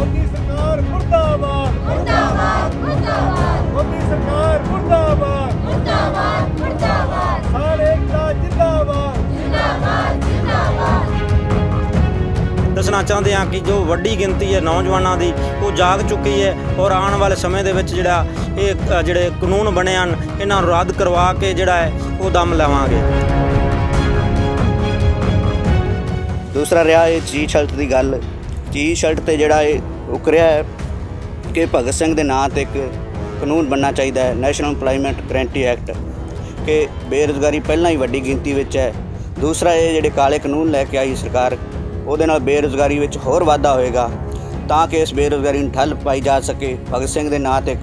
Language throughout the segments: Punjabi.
ਮੋਦੀ ਸਰਕਾਰ ਮੁਰਦਾਬਾਦ। ਮੁਰਦਾਬਾਦ ਮੁਰਦਾਬਾਦ। ਮੋਦੀ ਸਰਕਾਰ ਮੁਰਦਾਬਾਦ। ਮੁਰਦਾਬਾਦ ਮੁਰਦਾਬਾਦ। ਸਾਰੇ ਏਕਤਾ ਜਿੰਦਾਬਾਦ। ਜਿੰਦਾਬਾਦ ਜਿੰਦਾਬਾਦ। ਦੱਸਣਾ ਚਾਹੁੰਦੇ ਹਾਂ ਕਿ ਜੋ ਵੱਡੀ ਗਿਣਤੀ ਹੈ ਨੌਜਵਾਨਾਂ ਦੀ ਉਹ ਜਾਗ ਚੁੱਕੀ ਹੈ ਔਰ ਆਉਣ ਵਾਲੇ ਸਮੇਂ ਦੇ ਵਿੱਚ ਜਿਹੜਾ ਇਹ ਜਿਹੜੇ ਕਾਨੂੰਨ ਬਣੇ ਹਨ ਇਹਨਾਂ ਨੂੰ ਰੱਦ ਕਰਵਾ ਕੇ ਜਿਹੜਾ ਹੈ ਉਹ ਦਮ ਲਵਾਂਗੇ। ਦੂਸਰਾ ਰਿਹਾ ਇਹ ਜੀ ਸ਼ਰਟ ਦੀ ਗੱਲ। ਟੀ ਸ਼ਰਟ ਤੇ ਜਿਹੜਾ ਇਹ ਉਕਰਿਆ ਹੈ, ਕਿ ਭਗਤ ਸਿੰਘ ਦੇ ਨਾਂ ਤੇ ਇੱਕ ਕਾਨੂੰਨ ਬਣਨਾ ਚਾਹੀਦਾ ਹੈ ਨੈਸ਼ਨਲ EMPLOYMENT ਗਰੰਟੀ ਐਕਟ ਕਿ ਬੇਰੁਜ਼ਗਾਰੀ ਪਹਿਲਾਂ ਹੀ ਵੱਡੀ ਗਿਣਤੀ ਵਿੱਚ ਹੈ। ਦੂਸਰਾ, ਇਹ ਜਿਹੜੇ ਕਾਲੇ ਕਾਨੂੰਨ ਲੈ ਕੇ ਆਈ ਸਰਕਾਰ, ਉਹਦੇ ਨਾਲ ਬੇਰੁਜ਼ਗਾਰੀ ਵਿੱਚ ਹੋਰ ਵਾਧਾ ਹੋਏਗਾ, ਤਾਂ ਕਿ ਇਸ ਬੇਰੁਜ਼ਗਾਰੀ ਨੂੰ ਠੱਲ ਪਾਈ ਜਾ ਸਕੇ। ਭਗਤ ਸਿੰਘ ਦੇ ਨਾਂ ਤੇ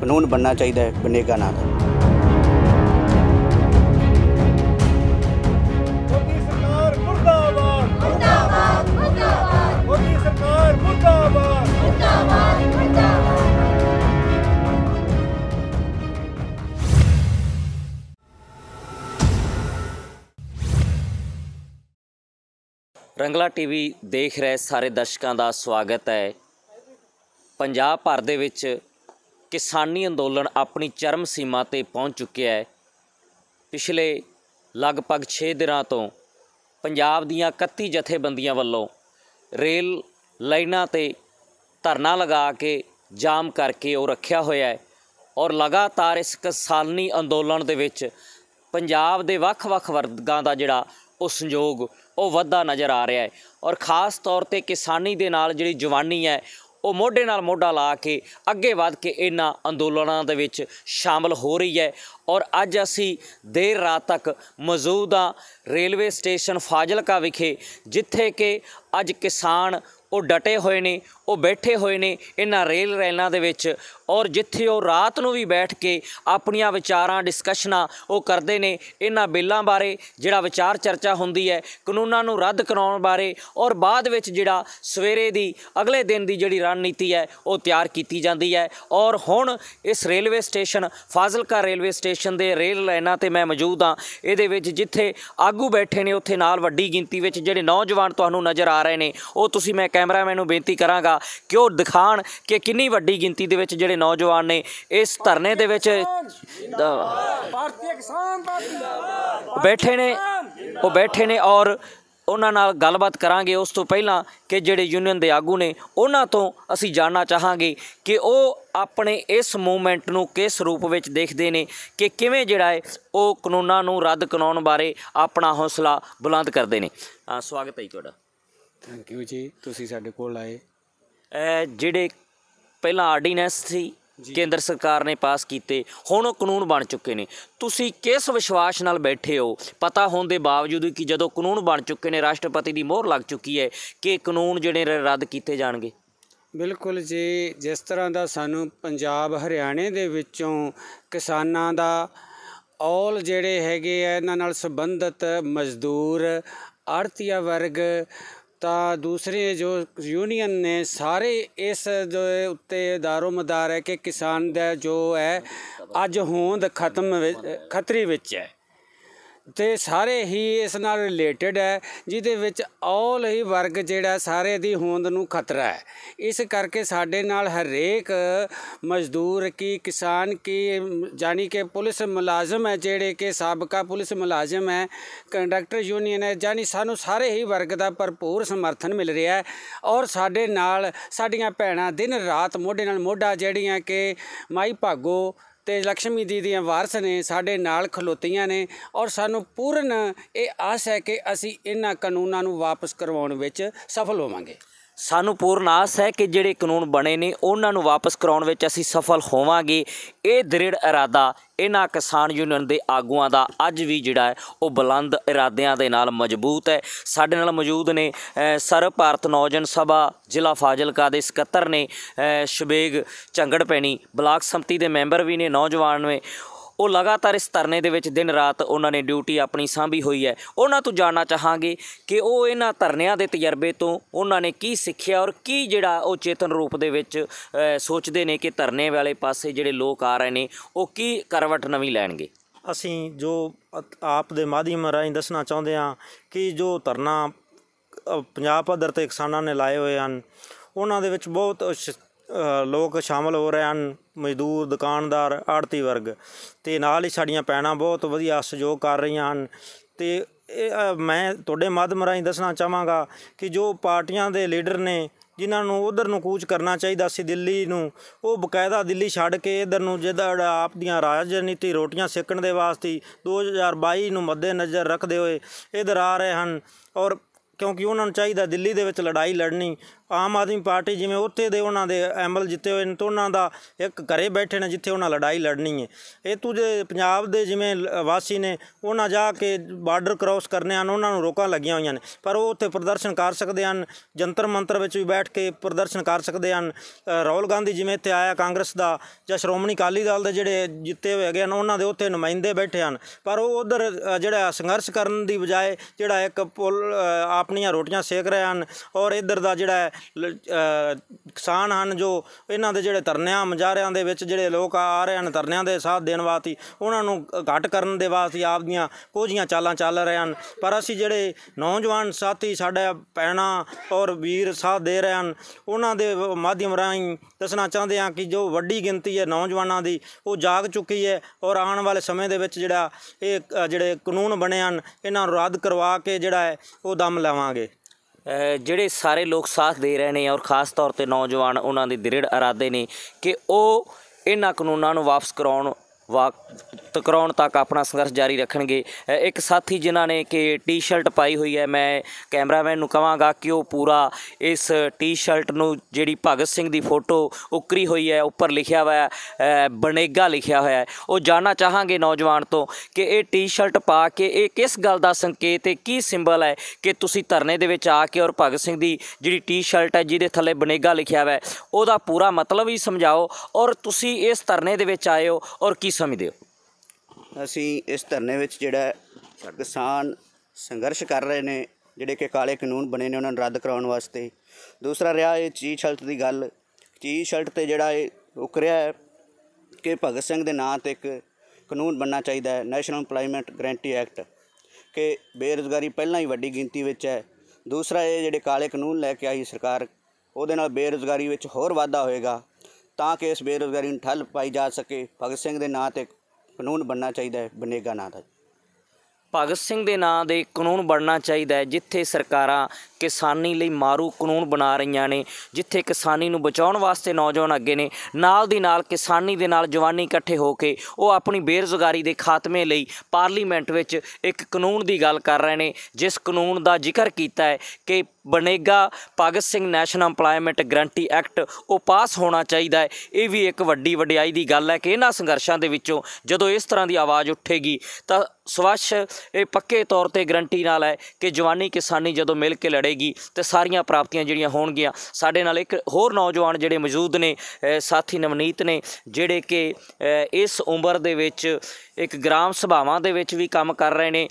ਕਾਨੂੰਨ ਬਣਨਾ ਚਾਹੀਦਾ ਹੈ, ਬਨੇਗਾ ਨਾਂ ਦਾ। ਰੰਗਲਾ ਟੀਵੀ ਦੇਖ ਰਹੇ ਸਾਰੇ ਦਰਸ਼ਕਾਂ ਦਾ ਸਵਾਗਤ ਹੈ। ਪੰਜਾਬ ਭਰ ਦੇ ਵਿੱਚ ਕਿਸਾਨੀ ਅੰਦੋਲਨ ਆਪਣੀ ਚਰਮ ਸੀਮਾ ਤੇ ਪਹੁੰਚ ਚੁੱਕਿਆ ਹੈ। ਪਿਛਲੇ ਲਗਭਗ 6 ਦਿਨਾਂ ਤੋਂ ਪੰਜਾਬ ਦੀਆਂ 31 ਜਥੇਬੰਦੀਆਂ ਵੱਲੋਂ ਰੇਲ ਲਾਈਨਾਂ ਤੇ ਧਰਨਾ ਲਗਾ ਕੇ ਜਾਮ ਕਰਕੇ ਉਹ ਰੱਖਿਆ ਹੋਇਆ ਹੈ ਔਰ ਲਗਾਤਾਰ ਇਸ ਕਿਸਾਨੀ ਅੰਦੋਲਨ ਦੇ ਵਿੱਚ ਪੰਜਾਬ ਦੇ ਵੱਖ-ਵੱਖ ਵਰਗਾਂ ਦਾ ਜਿਹੜਾ ਉਹ ਸੰਯੋਗ ਉਹ ਵੱਧਦਾ ਨਜ਼ਰ ਆ ਰਿਹਾ ਹੈ ਔਰ ਖਾਸ ਤੌਰ ਤੇ ਕਿਸਾਨੀ ਦੇ ਨਾਲ ਜਿਹੜੀ ਜਵਾਨੀ ਹੈ, ਉਹ ਮੋਢੇ ਨਾਲ ਮੋਢਾ ਲਾ ਕੇ ਅੱਗੇ ਵਧ ਕੇ ਇਹਨਾਂ ਅੰਦੋਲਨਾਂ ਦੇ ਵਿੱਚ ਸ਼ਾਮਲ ਹੋ ਰਹੀ ਹੈ ਔਰ ਅੱਜ ਅਸੀਂ ਦੇਰ ਰਾਤ ਤੱਕ ਮੌਜੂਦ ਹਾਂ ਰੇਲਵੇ ਸਟੇਸ਼ਨ ਫਾਜ਼ਿਲਕਾ ਵਿਖੇ, ਜਿੱਥੇ ਕਿ ਅੱਜ ਕਿਸਾਨ ਉਹ ਡਟੇ ਹੋਏ ਨੇ, ਉਹ ਬੈਠੇ ਹੋਏ ਨੇ ਇਹਨਾਂ ਰੇਲ ਰੈਲਾਂ ਦੇ ਵਿੱਚ ਔਰ ਜਿੱਥੇ ਉਹ ਰਾਤ ਨੂੰ ਵੀ ਬੈਠ ਕੇ ਆਪਣੀਆਂ ਵਿਚਾਰਾਂ ਡਿਸਕਸ਼ਨਾਂ ਉਹ ਕਰਦੇ ਨੇ ਇਹਨਾਂ ਬਿੱਲਾਂ ਬਾਰੇ, ਜਿਹੜਾ ਵਿਚਾਰ ਚਰਚਾ ਹੁੰਦੀ ਹੈ, ਕਾਨੂੰਨਾਂ ਨੂੰ ਰੱਦ ਕਰਾਉਣ ਬਾਰੇ ਔਰ ਬਾਅਦ ਵਿੱਚ ਜਿਹੜਾ ਸਵੇਰੇ ਦੀ, ਅਗਲੇ ਦਿਨ ਦੀ ਜਿਹੜੀ ਰਣਨੀਤੀ ਹੈ, ਉਹ ਤਿਆਰ ਕੀਤੀ ਜਾਂਦੀ ਹੈ। ਔਰ ਹੁਣ ਇਸ railway station, Fazilka railway station ਦੇ ਰੇਲ ਲਾਈਨਾਂ ਤੇ ਮੈਂ ਮੌਜੂਦ ਹਾਂ। ਇਹਦੇ ਵਿੱਚ ਜਿੱਥੇ ਆਗੂ ਬੈਠੇ ਨੇ, ਉੱਥੇ ਨਾਲ ਵੱਡੀ ਗਿਣਤੀ ਵਿੱਚ ਜਿਹੜੇ ਨੌਜਵਾਨ ਤੁਹਾਨੂੰ ਨਜ਼ਰ ਆ ਰਹੇ ਨੇ, ਉਹ ਤੁਸੀਂ ਮੈਂ ਕੈਮਰਾਮੈਨ ਨੂੰ ਬੇਨਤੀ ਕਰਾਂਗਾ ਕਿ ਉਹ ਦਿਖਾਣ ਕਿ ਕਿੰਨੀ ਵੱਡੀ ਗਿਣਤੀ ਦੇ ਵਿੱਚ ਜਿਹੜੇ ਨੌਜਵਾਨ ਨੇ ਇਸ ਧਰਨੇ ਦੇ ਵਿੱਚ ਬੈਠੇ ਨੇ ਉਹ ਬੈਠੇ ਨੇ ਔਰ ਉਹਨਾਂ ਨਾਲ ਗੱਲਬਾਤ ਕਰਾਂਗੇ। ਉਸ ਤੋਂ ਪਹਿਲਾਂ ਕਿ ਜਿਹੜੇ ਯੂਨੀਅਨ ਦੇ ਆਗੂ ਨੇ ਉਹਨਾਂ ਤੋਂ ਅਸੀਂ ਜਾਣਨਾ ਚਾਹਾਂਗੇ ਕਿ ਉਹ ਆਪਣੇ ਇਸ ਮੂਵਮੈਂਟ ਨੂੰ ਕਿਸ ਰੂਪ ਵਿੱਚ ਦੇਖਦੇ ਨੇ ਕਿ ਕਿਵੇਂ ਜਿਹੜਾ ਹੈ ਉਹ ਕਾਨੂੰਨਾਂ ਨੂੰ ਰੱਦ ਕਰਾਉਣ ਬਾਰੇ ਆਪਣਾ ਹੌਸਲਾ ਬੁਲੰਦ ਕਰਦੇ ਨੇ। ਸਵਾਗਤ ਹੈ ਤੁਹਾਡਾ। ਥੈਂਕ ਯੂ ਜੀ ਤੁਸੀਂ ਸਾਡੇ ਕੋਲ ਆਏ। ਇਹ ਜਿਹੜੇ ਪਹਿਲਾਂ ਆਰਡੀਨੈਂਸ ਸੀ ਕੇਂਦਰ ਸਰਕਾਰ ਨੇ ਪਾਸ ਕੀਤੇ ਹੁਣ ਉਹ ਕਾਨੂੰਨ ਬਣ ਚੁੱਕੇ ਨੇ। ਤੁਸੀਂ ਕਿਸ ਵਿਸ਼ਵਾਸ ਨਾਲ ਬੈਠੇ ਹੋ? ਪਤਾ ਹੋਣ ਦੇ ਬਾਵਜੂਦ ਕਿ ਜਦੋਂ ਕਾਨੂੰਨ ਬਣ ਚੁੱਕੇ ਨੇ ਰਾਸ਼ਟਰਪਤੀ ਦੀ ਮੋਹਰ ਲੱਗ ਚੁੱਕੀ ਹੈ ਕਿ ਕਾਨੂੰਨ ਜਿਹੜੇ ਰੱਦ ਕੀਤੇ ਜਾਣਗੇ। ਬਿਲਕੁਲ ਜੀ ਜਿਸ ਤਰ੍ਹਾਂ ਦਾ ਸਾਨੂੰ ਪੰਜਾਬ ਹਰਿਆਣੇ ਦੇ ਵਿੱਚੋਂ ਕਿਸਾਨਾਂ ਦਾ ਔਲ ਜਿਹੜੇ ਹੈਗੇ ਆ ਇਹਨਾਂ ਨਾਲ ਸੰਬੰਧਿਤ ਮਜ਼ਦੂਰ ਆੜਤੀਆ ਵਰਗ ਤਾਂ ਦੂਸਰੇ ਜੋ ਯੂਨੀਅਨ ਨੇ ਸਾਰੇ ਇਸ ਦੇ ਉੱਤੇ ਦਾਰੋ ਮਦਾਰ ਹੈ ਕਿ ਕਿਸਾਨ ਦਾ ਜੋ ਹੈ, ਅੱਜ ਹੋਂਦ ਖਤਮ ਵਿ- ਖਤਰੇ ਵਿੱਚ ਹੈ। ਤੇ ਸਾਰੇ ਹੀ ਇਸ ਨਾਲ ਰਿਲੇਟਡ ਹੈ, ਜਿਹਦੇ ਵਿੱਚ ਆਲ ਹੀ ਵਰਗ ਜਿਹੜਾ ਸਾਰੇ ਦੀ ਹੋਂਦ ਨੂੰ ਖਤਰਾ ਹੈ। ਇਸ ਕਰਕੇ ਸਾਡੇ ਨਾਲ ਹਰੇਕ ਮਜ਼ਦੂਰ ਕੀ ਕਿਸਾਨ ਕੀ ਜਾਨੀ ਕਿ ਪੁਲਿਸ ਮੁਲਾਜ਼ਮ ਹੈ, ਜਿਹੜੇ ਕਿ ਸਾਬਕਾ ਪੁਲਿਸ ਮੁਲਾਜ਼ਮ ਹੈ ਕੰਡਕਟਰ ਯੂਨੀਅਨ ਹੈ ਜਾਨੀ ਸਾਨੂੰ ਸਾਰੇ ਹੀ ਵਰਗ ਦਾ ਭਰਪੂਰ ਸਮਰਥਨ ਮਿਲ ਰਿਹਾ ਹੈ। ਔਰ ਸਾਡੇ ਨਾਲ ਸਾਡੀਆਂ ਭੈਣਾਂ ਦਿਨ ਰਾਤ ਮੋਢੇ ਨਾਲ ਮੋਢਾ ਜਿਹੜੀਆਂ ਕਿ ਮਾਈ ਭਾਗੋ ਤੇ ਲక్ష్ਮੀ ਜੀ ਦੀਆਂ ਵਾਰਸ ਨੇ, ਸਾਡੇ ਨਾਲ ਖਲੋਤੀਆਂ ਨੇ ਔਰ ਸਾਨੂੰ ਪੂਰਨ ਇਹ ਆਸ ਹੈ ਕਿ ਅਸੀਂ ਇਹਨਾਂ ਕਾਨੂੰਨਾਂ ਨੂੰ ਵਾਪਸ ਕਰਵਾਉਣ ਵਿੱਚ ਸਫਲ ਹੋਵਾਂਗੇ। ਸਾਨੂੰ ਪੂਰਨ ਆਸ ਹੈ ਕਿ ਜਿਹੜੇ ਕਾਨੂੰਨ ਬਣੇ ਨੇ ਉਹਨਾਂ ਨੂੰ ਵਾਪਸ ਕਰਾਉਣ ਵਿੱਚ ਅਸੀਂ ਸਫਲ ਹੋਵਾਂਗੇ। ਇਹ ਦ੍ਰਿੜ ਇਰਾਦਾ ਇਹਨਾਂ ਕਿਸਾਨ ਯੂਨੀਅਨ ਦੇ ਆਗੂਆਂ ਦਾ ਅੱਜ ਵੀ ਜਿਹੜਾ ਹੈ ਉਹ ਬੁਲੰਦ ਇਰਾਦਿਆਂ ਦੇ ਨਾਲ ਮਜ਼ਬੂਤ ਹੈ। ਸਾਡੇ ਨਾਲ ਮੌਜੂਦ ਨੇ ਅ, ਸਰਬ ਭਾਰਤ ਨੌਜਵਾਨ ਸਭਾ ਜ਼ਿਲ੍ਹਾ ਫਾਜ਼ਿਲਕਾ ਦੇ ਸਕੱਤਰ ਨੇ ਅ, ਸ਼ਬੇਗ ਝੰਗੜ ਪੈਣੀ ਬਲਾਕ ਸੰਮਤੀ ਦੇ ਮੈਂਬਰ ਵੀ ਨੇ ਨੌਜਵਾਨ ਨੇ। ਉਹ ਲਗਾਤਾਰ ਇਸ ਧਰਨੇ ਦੇ ਵਿੱਚ ਦਿਨ ਰਾਤ ਉਹਨਾਂ ਨੇ ਡਿਊਟੀ ਆਪਣੀ ਸਾਂਭੀ ਹੋਈ ਹੈ। ਉਹਨਾਂ ਤੋਂ ਜਾਣਨਾ ਚਾਹਾਂਗੇ ਕਿ ਉਹ ਇਹਨਾਂ ਧਰਨਿਆਂ ਦੇ ਤਜਰਬੇ ਤੋਂ ਉਹਨਾਂ ਨੇ ਕੀ ਸਿੱਖਿਆ ਔਰ ਕੀ ਜਿਹੜਾ ਉਹ ਚੇਤਨ ਰੂਪ ਦੇ ਵਿੱਚ ਸੋਚਦੇ ਨੇ ਕਿ ਧਰਨੇ ਵਾਲੇ ਪਾਸੇ ਜਿਹੜੇ ਲੋਕ ਆ ਰਹੇ ਨੇ, ਉਹ ਕੀ ਕਰਵਟ ਨਵੀਂ ਲੈਣਗੇ। ਅਸੀਂ ਜੋ ਆਪ ਦੇ ਮਾਧਿਅਮ ਰਾਹੀਂ ਦੱਸਣਾ ਚਾਹੁੰਦੇ ਹਾਂ ਕਿ ਜੋ ਧਰਨਾ ਪੰਜਾਬ ਪੱਧਰ ਤੇ ਕਿਸਾਨਾਂ ਨੇ ਲਾਏ ਹੋਏ ਹਨ, ਉਹਨਾਂ ਦੇ ਵਿੱਚ ਬਹੁਤ ਲੋਕ ਸ਼ਾਮਲ ਹੋ ਰਹੇ ਹਨ, ਮਜ਼ਦੂਰ, ਦੁਕਾਨਦਾਰ ਆੜਤੀ ਵਰਗ। ਤੇ ਨਾਲ ਹੀ ਸਾਡੀਆਂ ਭੈਣਾਂ ਬਹੁਤ ਵਧੀਆ ਸਹਿਯੋਗ ਕਰ ਰਹੀਆਂ ਹਨ। ਤੇ ਇਹ ਮੈਂ ਤੁਹਾਡੇ ਮਾਧਿਅਮ ਰਾਹੀਂ ਦੱਸਣਾ ਚਾਹਾਂਗਾ ਕਿ ਜੋ ਪਾਰਟੀਆਂ ਦੇ ਲੀਡਰ ਨੇ, ਜਿਨ੍ਹਾਂ ਨੂੰ ਉਧਰ ਨੂੰ ਕੂਚ ਕਰਨਾ ਚਾਹੀਦਾ ਸੀ ਦਿੱਲੀ ਨੂੰ, ਉਹ ਬਕਾਇਦਾ ਦਿੱਲੀ ਛੱਡ ਕੇ ਇਧਰ ਨੂੰ ਜਿਹੜਾ ਆਪ ਦੀਆਂ ਰਾਜਨੀਤੀ ਰੋਟੀਆਂ ਸੇਕਣ ਦੇ ਵਾਸਤੇ 2022 ਨੂੰ ਮੱਦੇ ਨਜ਼ਰ ਰੱਖਦੇ ਹੋਏ ਇਧਰ ਆ ਰਹੇ ਹਨ। ਔਰ ਕਿਉਂਕਿ ਉਹਨਾਂ ਨੂੰ ਚਾਹੀਦਾ ਦਿੱਲੀ ਦੇ ਵਿੱਚ ਲੜਾਈ ਲੜਨੀ ਆਮ ਆਦਮੀ ਪਾਰਟੀ ਜਿਵੇਂ ਉੱਥੇ ਦੇ ਉਹਨਾਂ ਦੇ ਐਮਐਲ ਜਿੱਤੇ ਹੋਏ ਨੇ, ਤਾਂ ਉਹਨਾਂ ਦਾ ਇੱਕ ਘਰੇ ਬੈਠੇ ਨੇ ਜਿੱਥੇ ਉਹਨਾਂ ਲੜਾਈ ਲੜਨੀ ਹੈ। ਇਹ ਤੂੰ ਜੇ ਪੰਜਾਬ ਦੇ ਜਿਵੇਂ ਵਾਸੀ ਨੇ, ਉਹਨਾਂ ਜਾ ਕੇ ਬਾਰਡਰ ਕ੍ਰਾਸ ਕਰਨੇ ਹਨ, ਉਹਨਾਂ ਨੂੰ ਰੋਕਾਂ ਲੱਗੀਆਂ ਹੋਈਆਂ ਨੇ। ਪਰ ਉਹ ਉੱਥੇ ਪ੍ਰਦਰਸ਼ਨ ਕਰ ਸਕਦੇ ਹਨ, ਜੰਤਰ ਮੰਤਰ ਵਿੱਚ ਵੀ ਬੈਠ ਕੇ ਪ੍ਰਦਰਸ਼ਨ ਕਰ ਸਕਦੇ ਹਨ। ਰਾਹੁਲ ਗਾਂਧੀ ਜਿਵੇਂ ਇੱਥੇ ਆਇਆ ਕਾਂਗਰਸ ਦਾ, ਜਾਂ ਸ਼੍ਰੋਮਣੀ ਅਕਾਲੀ ਦਲ ਦੇ ਜਿਹੜੇ ਜਿੱਤੇ ਹੋਏ ਹੈਗੇ ਹਨ, ਉਹਨਾਂ ਦੇ ਉੱਥੇ ਨੁਮਾਇੰਦੇ ਬੈਠੇ ਹਨ। ਪਰ ਉਹ ਉਧਰ ਜਿਹੜਾ ਸੰਘਰਸ਼ ਕਰਨ ਦੀ ਬਜਾਏ ਜਿਹੜਾ ਇੱਕ ਪੁਲ ਆਪਣੀਆਂ ਰੋਟੀਆਂ ਸੇਕ ਰਹੇ ਹਨ, ਔਰ ਇੱਧਰ ਦਾ ਜਿਹੜਾ ਕਿਸਾਨ ਹਨ ਜੋ ਇਹਨਾਂ ਦੇ ਜਿਹੜੇ ਧਰਨਿਆਂ ਮੁਜ਼ਾਹਰਿਆਂ ਦੇ ਵਿੱਚ ਜਿਹੜੇ ਲੋਕ ਆ ਰਹੇ ਹਨ, ਧਰਨਿਆਂ ਦੇ ਸਾਥ ਦੇਣ ਵਾਸਤੇ, ਉਹਨਾਂ ਨੂੰ ਘੱਟ ਕਰਨ ਦੇ ਵਾਸਤੇ ਆਪ ਦੀਆਂ ਕੋਝੀਆਂ ਚਾਲਾਂ ਚੱਲ ਰਹੇ ਹਨ। ਪਰ ਅਸੀਂ ਜਿਹੜੇ ਨੌਜਵਾਨ ਸਾਥੀ ਸਾਡਾ ਪੈਣਾ ਔਰ ਵੀਰ ਸਾਥ ਦੇ ਰਹੇ ਹਨ, ਉਹਨਾਂ ਦੇ ਮਾਧਿਅਮ ਰਾਹੀਂ ਦੱਸਣਾ ਚਾਹੁੰਦੇ ਹਾਂ ਕਿ ਜੋ ਵੱਡੀ ਗਿਣਤੀ ਹੈ ਨੌਜਵਾਨਾਂ ਦੀ, ਉਹ ਜਾਗ ਚੁੱਕੀ ਹੈ ਔਰ ਆਉਣ ਵਾਲੇ ਸਮੇਂ ਦੇ ਵਿੱਚ ਜਿਹੜਾ ਇਹ ਜਿਹੜੇ ਕਾਨੂੰਨ ਬਣੇ ਹਨ, ਇਹਨਾਂ ਨੂੰ ਰੱਦ ਕਰਵਾ ਕੇ ਜਿਹੜਾ ਹੈ ਉਹ ਦਮ ਲਵਾਂਗੇ। ਜਿਹੜੇ ਸਾਰੇ ਲੋਕ ਸਾਥ ਦੇ ਰਹੇ ਨੇ ਔਰ ਖਾਸ ਤੌਰ ਤੇ ਨੌਜਵਾਨ ਉਹਨਾਂ ਦੇ ਦ੍ਰਿੜ ਇਰਾਦੇ ਨੇ ਕਿ ਉਹ ਇਹਨਾਂ ਕਾਨੂੰਨਾਂ ਨੂੰ ਵਾਪਸ ਕਰਾਉਣ ਵਾ ਕਰਾਉਣ ਤੱਕ ਆਪਣਾ ਸੰਘਰਸ਼ ਜਾਰੀ ਰੱਖਣਗੇ। ਇੱਕ ਸਾਥੀ ਜਿਨ੍ਹਾਂ ਨੇ ਕਿ ਟੀ-ਸ਼ਰਟ ਪਾਈ ਹੋਈ ਹੈ ਮੈਂ ਕੈਮਰਾਮੈਨ ਨੂੰ ਕਹਾਂਗਾ ਕਿ ਉਹ ਪੂਰਾ ਇਸ ਟੀ-ਸ਼ਰਟ ਨੂੰ ਜਿਹੜੀ ਭਗਤ ਸਿੰਘ ਦੀ ਫੋਟੋ ਉੱਕਰੀ ਹੋਈ ਹੈ ਉੱਪਰ ਲਿਖਿਆ ਹੋਇਆ ਹੈ, ਅ, ਲਿਖਿਆ ਹੋਇਆ ਹੈ। ਉਹ ਜਾਣਨਾ ਚਾਹਾਂਗੇ ਨੌਜਵਾਨ ਤੋਂ ਕਿ ਇਹ ਟੀ-ਸ਼ਰਟ ਪਾ ਕੇ ਇਹ ਕਿਸ ਗੱਲ ਦਾ ਸੰਕੇਤ ਹੈ ਕੀ ਸਿੰਬਲ ਹੈ ਕਿ ਤੁਸੀਂ ਧਰਨੇ ਦੇ ਵਿੱਚ ਆ ਕੇ ਔਰ ਭਗਤ ਸਿੰਘ ਦੀ ਜਿਹੜੀ ਟੀ-ਸ਼ਰਟ ਹੈ ਜਿਹਦੇ ਥੱਲੇ ਬਣੇਗਾ ਲਿਖਿਆ ਹੋਇਆ ਹੈ ਉਹਦਾ ਪੂਰਾ ਮਤਲਬ ਹੀ ਸਮਝਾਓ ਔਰ ਤੁਸੀਂ ਇਸ ਧਰਨੇ ਦੇ ਵਿੱਚ ਆਏ ਹੋ ਔਰ ਕੀ ਸਮਝਦੇ ਹੋ? ਅਸੀਂ ਇਸ ਧਰਨੇ ਵਿੱਚ ਜਿਹੜਾ ਕਿਸਾਨ ਸੰਘਰਸ਼ ਕਰ ਰਹੇ ਨੇ, ਜਿਹੜੇ ਕਿ ਕਾਲੇ ਕਾਨੂੰਨ ਬਣੇ ਨੇ, ਉਹਨਾਂ ਨੂੰ ਰੱਦ ਕਰਾਉਣ ਵਾਸਤੇ। ਦੂਸਰਾ ਰਿਹਾ ਇਹ ਟੀ ਸ਼ਰਟ ਦੀ ਗੱਲ। ਟੀ ਸ਼ਰਟ ਤੇ ਜਿਹੜਾ ਇਹ ਉਕਰਿਆ ਹੈ ਕਿ ਭਗਤ ਸਿੰਘ ਦੇ ਨਾਂ ਤੇ ਇੱਕ ਕਾਨੂੰਨ ਬਣਨਾ ਚਾਹੀਦਾ ਹੈ, ਨੈਸ਼ਨਲ EMPLOYMENT ਗਰੰਟੀ ਐਕਟ, ਕਿ ਬੇਰੁਜ਼ਗਾਰੀ ਪਹਿਲਾਂ ਹੀ ਵੱਡੀ ਗਿਣਤੀ ਵਿੱਚ ਹੈ। ਦੂਸਰਾ ਇਹ ਜਿਹੜੇ ਕਾਲੇ ਕਾਨੂੰਨ ਲੈ ਕੇ ਆਈ ਸਰਕਾਰ, ਉਹਦੇ ਨਾਲ ਬੇਰੁਜ਼ਗਾਰੀ ਵਿੱਚ ਹੋਰ ਵਾਧਾ ਹੋਏਗਾ, ਤਾਂ ਕਿ ਇਸ ਬੇਰੁਜ਼ਗਾਰੀ ਨੂੰ ਠੱਲ ਪਾਈ ਜਾ ਸਕੇ। ਭਗਤ ਸਿੰਘ ਦੇ ਨਾਂ ਤੇ ਕਾਨੂੰਨ ਬਣਨਾ ਚਾਹੀਦਾ ਹੈ ਬਨੇਗਾ ਨਾਂ ਦਾ ਭਗਤ ਸਿੰਘ ਦੇ ਨਾਂ ਦੇ ਕਾਨੂੰਨ ਬਣਨਾ ਚਾਹੀਦਾ ਹੈ, ਜਿੱਥੇ ਸਰਕਾਰਾਂ ਕਿਸਾਨੀ ਲਈ ਮਾਰੂ ਕਾਨੂੰਨ ਬਣਾ ਰਹੀਆਂ ਨੇ, ਜਿੱਥੇ ਕਿਸਾਨੀ ਨੂੰ ਬਚਾਉਣ ਵਾਸਤੇ ਨੌਜਵਾਨ ਅੱਗੇ ਨੇ, ਨਾਲ ਦੀ ਨਾਲ ਕਿਸਾਨੀ ਦੇ ਨਾਲ ਜਵਾਨੀ ਇਕੱਠੇ ਹੋ ਕੇ ਉਹ ਆਪਣੀ ਬੇਰੁਜ਼ਗਾਰੀ ਦੇ ਖਾਤਮੇ ਲਈ ਪਾਰਲੀਮੈਂਟ ਵਿੱਚ ਇੱਕ ਕਾਨੂੰਨ ਦੀ ਗੱਲ ਕਰ ਰਹੇ ਨੇ, ਜਿਸ ਕਾਨੂੰਨ ਦਾ ਜ਼ਿਕਰ ਕੀਤਾ ਹੈ ਕਿ ਬਣੇਗਾ। Bhagat Singh national EMPLOYMENT guarantee act ਉਹ ਪਾਸ ਹੋਣਾ ਚਾਹੀਦਾ ਹੈ। ਇਹ ਵੀ ਇੱਕ ਵੱਡੀ ਵਡਿਆਈ ਦੀ ਗੱਲ ਹੈ ਕਿ ਇਹਨਾਂ ਸੰਘਰਸ਼ਾਂ ਦੇ ਵਿੱਚੋਂ ਜਦੋਂ ਇਸ ਤਰ੍ਹਾਂ ਦੀ ਆਵਾਜ਼ ਉੱਠੇਗੀ ਤਾਂ ਸਵੱਛ, ਇਹ ਪੱਕੇ ਤੌਰ ਤੇ ਗਰੰਟੀ ਨਾਲ ਹੈ ਕਿ ਜਵਾਨੀ ਕਿਸਾਨੀ ਜਦੋਂ ਮਿਲ ਕੇ ਲੜੇਗੀ ਤੇ ਸਾਰੀਆਂ ਪ੍ਰਾਪਤੀਆਂ ਜਿਹੜੀਆਂ ਹੋਣਗੀਆਂ, ਸਾਡੇ ਨਾਲ ਇੱਕ ਹੋਰ ਨੌਜਵਾਨ ਜਿਹੜੇ ਮੌਜੂਦ ਨੇ ਸਾਥੀ ਨਵਨੀਤ ਨੇ, ਜਿਹੜੇ ਕਿ ਇਸ ਉਮਰ ਦੇ ਵਿੱਚ ਇੱਕ ਗ੍ਰਾਮ ਸਭਾਵਾਂ ਦੇ ਵਿੱਚ ਵੀ ਕੰਮ ਕਰ ਰਹੇ ਨੇ।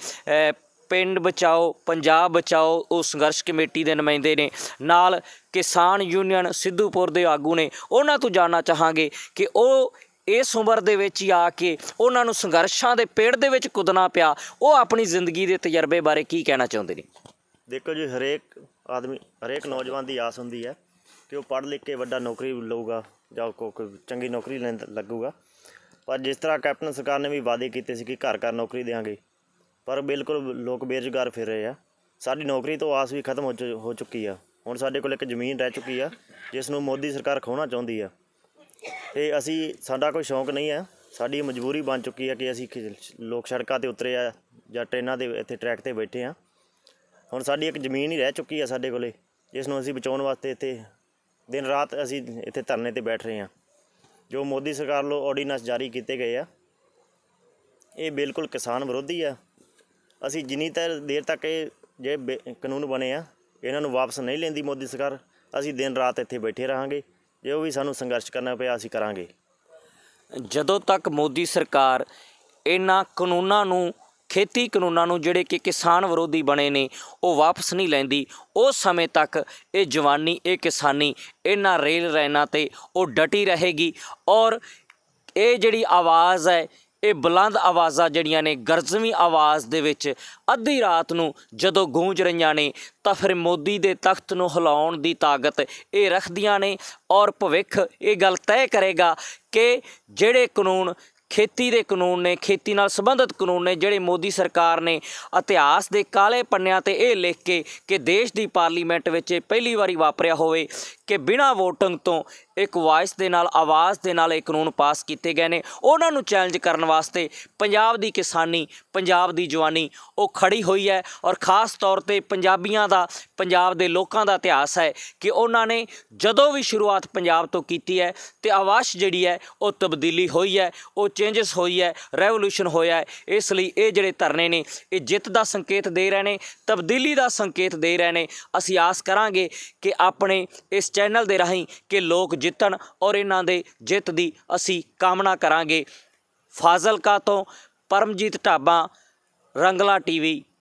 ਪਿੰਡ ਬਚਾਓ, ਪੰਜਾਬ ਬਚਾਓ, ਉਹ ਸੰਘਰਸ਼ ਕਮੇਟੀ ਦੇ ਨੁਮਾਇੰਦੇ ਨੇ। ਨਾਲ ਕਿਸਾਨ ਯੂਨੀਅਨ ਸਿੱਧੂਪੁਰ ਦੇ ਆਗੂ ਨੇ। ਉਹਨਾਂ ਤੋਂ ਜਾਣਨਾ ਚਾਹਾਂਗੇ ਕਿ ਉਹ ਇਸ ਉਮਰ ਦੇ ਵਿੱਚ ਹੀ ਆ ਕੇ ਉਹਨਾਂ ਨੂੰ ਸੰਘਰਸ਼ਾਂ ਦੇ ਪੇੜ ਦੇ ਵਿੱਚ ਕੁੱਦਣਾ ਪਿਆ। ਉਹ ਆਪਣੀ ਜ਼ਿੰਦਗੀ ਦੇ ਤਜਰਬੇ ਬਾਰੇ ਕੀ ਕਹਿਣਾ ਚਾਹੁੰਦੇ ਨੇ? ਦੇਖੋ ਜੀ, ਹਰੇਕ ਆਦਮੀ, ਹਰੇਕ ਨੌਜਵਾਨ ਦੀ ਆਸ ਹੁੰਦੀ ਹੈ ਕਿ ਉਹ ਪੜ੍ਹ ਲਿਖ ਕੇ ਵੱਡਾ ਨੌਕਰੀ ਲਊਗਾ ਜਾਂ ਕੋਈ ਚੰਗੀ ਨੌਕਰੀ ਲੈਣ ਲੱਗੂਗਾ। ਪਰ ਜਿਸ ਤਰ੍ਹਾਂ ਕੈਪਟਨ ਸਰਕਾਰ ਨੇ ਵੀ ਵਾਅਦੇ ਕੀਤੇ ਸੀ ਕਿ ਘਰ ਘਰ ਨੌਕਰੀ ਦੇਵਾਂਗੇ ਪਰ ਬਿਲਕੁਲ ਲੋਕ ਬੇਰੁਜ਼ਗਾਰ ਫਿਰ ਰਹੇ ਆ। ਸਾਡੀ ਨੌਕਰੀ ਤੋਂ ਆਸ ਵੀ ਖਤਮ ਹੋ ਚੁ- ਹੋ ਚੁੱਕੀ ਆ। ਹੁਣ ਸਾਡੇ ਕੋਲ ਇੱਕ ਜ਼ਮੀਨ ਰਹਿ ਚੁੱਕੀ ਆ, ਜਿਸ ਨੂੰ ਮੋਦੀ ਸਰਕਾਰ ਖੋਹਣਾ ਚਾਹੁੰਦੀ ਆ। ਤੇ ਅਸੀਂ, ਸਾਡਾ ਕੋਈ ਸ਼ੌਂਕ ਨਹੀਂ ਆ। ਸਾਡੀ ਮਜਬੂਰੀ ਬਣ ਚੁੱਕੀ ਆ ਕਿ ਅਸੀਂ ਖਿ- ਲੋਕ ਸੜਕਾਂ ਤੇ ਉਤਰੇ ਆ ਜਾਂ ਟ੍ਰੇਨਾਂ ਦੇ ਇੱਥੇ ਟਰੈਕ ਤੇ ਬੈਠੇ ਆ। ਹੁਣ ਸਾਡੀ ਇੱਕ ਜ਼ਮੀਨ ਹੀ ਰਹਿ ਚੁੱਕੀ ਆ ਸਾਡੇ ਕੋਲੇ, ਜਿਸ ਨੂੰ ਅਸੀਂ ਬਚਾਉਣ ਵਾਸਤੇ ਇੱਥੇ ਦਿਨ ਰਾਤ ਅਸੀਂ ਇੱਥੇ ਧਰਨੇ ਤੇ ਬੈਠ ਰਹੇ ਹਾਂ ਜੋ ਮੋਦੀ ਸਰਕਾਰ ਵੱਲੋਂ ਆਰਡੀਨੈਂਸ ਜਾਰੀ ਕੀਤੇ ਗਏ ਆ, ਇਹ ਬਿਲਕੁਲ ਕਿਸਾਨ ਵਿਰੋਧੀ ਆ। ਅਸੀਂ ਜਿੰਨੀ ਤਰ ਦੇਰ ਤੱਕ ਇਹ ਜੇ ਬੇ- ਕਾਨੂੰਨ ਬਣੇ ਆ, ਇਹਨਾਂ ਨੂੰ ਵਾਪਸ ਨਹੀਂ ਲੈਂਦੀ ਮੋਦੀ ਸਰਕਾਰ, ਅਸੀਂ ਦਿਨ ਰਾਤ ਇੱਥੇ ਬੈਠੇ ਰਹਾਂਗੇ, ਜੇ ਉਹ ਵੀ ਸਾਨੂੰ ਸੰਘਰਸ਼ ਕਰਨਾ ਪਿਆ ਅਸੀਂ ਕਰਾਂਗੇ। ਜਦੋਂ ਤੱਕ ਮੋਦੀ ਸਰਕਾਰ ਇਹਨਾਂ ਕਾਨੂੰਨਾਂ ਨੂੰ, ਖੇਤੀ ਕਾਨੂੰਨਾਂ ਨੂੰ ਜਿਹੜੇ ਕਿ ਕਿਸਾਨ ਵਿਰੋਧੀ ਬਣੇ ਨੇ, ਉਹ ਵਾਪਸ ਨਹੀਂ ਲੈਂਦੀ, ਉਸ ਸਮੇਂ ਤੱਕ ਇਹ ਜਵਾਨੀ, ਇਹ ਕਿਸਾਨੀ, ਇਹਨਾਂ ਰੇਲ ਰੈਨਾਂ ਤੇ ਉਹ ਡਟੀ ਰਹੇਗੀ ਔਰ ਇਹ ਜਿਹੜੀ ਆਵਾਜ਼ ਹੈ ਇਹ ਬੁਲੰਦ ਆਵਾਜ਼ਾਂ ਜਿਹੜੀਆਂ ਨੇ, ਗਰਜਵੀਂ ਆਵਾਜ਼ ਦੇ ਵਿੱਚ ਅੱਧੀ ਰਾਤ ਨੂੰ ਜਦੋਂ ਗੂੰਜ ਰਹੀਆਂ ਨੇ, ਤਾਂ ਫਿਰ ਮੋਦੀ ਦੇ ਤਖਤ ਨੂੰ ਹਿਲਾਉਣ ਦੀ ਤਾਕਤ ਇਹ ਰੱਖਦੀਆਂ ਨੇ ਔਰ ਭਵਿੱਖ ਇਹ ਗੱਲ ਤੈਅ ਕਰੇਗਾ ਕਿ ਜਿਹੜੇ ਕਾਨੂੰਨ ਖੇਤੀ ਦੇ ਕਾਨੂੰਨ ਨੇ, ਖੇਤੀ ਨਾਲ ਸੰਬੰਧਿਤ ਕਾਨੂੰਨ ਨੇ, ਜਿਹੜੇ ਮੋਦੀ ਸਰਕਾਰ ਨੇ ਇਤਿਹਾਸ ਦੇ ਕਾਲੇ ਪੰਨਿਆਂ ਤੇ ਇਹ ਲਿਖ ਕੇ ਕਿ ਦੇਸ਼ ਦੀ ਪਾਰਲੀਮੈਂਟ ਵਿੱਚ ਇਹ ਪਹਿਲੀ ਵਾਰੀ ਵਾਪਰਿਆ ਹੋਵੇ ਕਿ ਬਿਨਾਂ VOTING ਤੋਂ ਇੱਕ ਵਾਇਸ ਦੇ ਨਾਲ, ਆਵਾਜ਼ ਦੇ ਨਾਲ ਇਹ ਕਾਨੂੰਨ ਪਾਸ ਕੀਤੇ ਗਏ ਨੇ। ਉਹਨਾਂ ਨੂੰ ਚੈਲੰਜ ਕਰਨ ਵਾਸਤੇ ਪੰਜਾਬ ਦੀ ਕਿਸਾਨੀ, ਪੰਜਾਬ ਦੀ ਜਵਾਨੀ ਉਹ ਖੜੀ ਹੋਈ ਹੈ ਔਰ ਖਾਸ ਤੌਰ ਤੇ ਪੰਜਾਬੀਆਂ ਦਾ, ਪੰਜਾਬ ਦੇ ਲੋਕਾਂ ਦਾ ਇਤਿਹਾਸ ਹੈ ਕਿ ਉਹਨਾਂ ਨੇ ਜਦੋਂ ਵੀ ਸ਼ੁਰੂਆਤ ਪੰਜਾਬ ਤੋਂ ਕੀਤੀ ਹੈ ਤੇ ਆਵਾਜ਼ ਜਿਹੜੀ ਹੈ ਉਹ ਤਬਦੀਲੀ ਹੋਈ ਹੈ, ਉਹ ਚੇਂਜਸ ਹੋਈ ਹੈ ਰੈਵੋਲੂਸ਼ਨ ਹੋਇਆ ਹੈ। ਇਸ ਲਈ ਇਹ ਜਿਹੜੇ ਧਰਨੇ ਨੇ, ਇਹ ਜਿੱਤ ਦਾ ਸੰਕੇਤ ਦੇ ਰਹੇ ਨੇ, ਤਬਦੀਲੀ ਦਾ ਸੰਕੇਤ ਦੇ ਰਹੇ ਨੇ। ਅਸੀਂ ਆਸ ਕਰਾਂਗੇ ਕਿ ਆਪਣੇ ਇਸ ਚੈਨਲ ਦੇ ਰਾਹੀਂ ਕਿ ਲੋਕ ਜਿੱਤਣ ਔਰ ਇਹਨਾਂ ਦੇ ਜਿੱਤ ਦੀ ਅਸੀਂ ਕਾਮਨਾ ਕਰਾਂਗੇ। ਫਾਜ਼ਿਲਕਾ ਤੋਂ ਪਰਮਜੀਤ ਢਾਬਾ, ਰੰਗਲਾ ਟੀਵੀ।